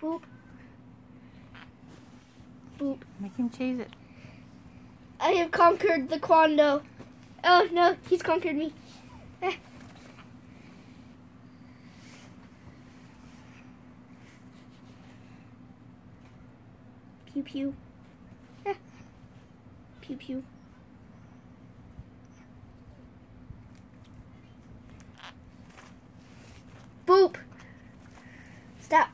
Boop. Boop. Make him chase it. I have conquered the Quando. Oh no, he's conquered me. Pew pew. Pew pew. Stop.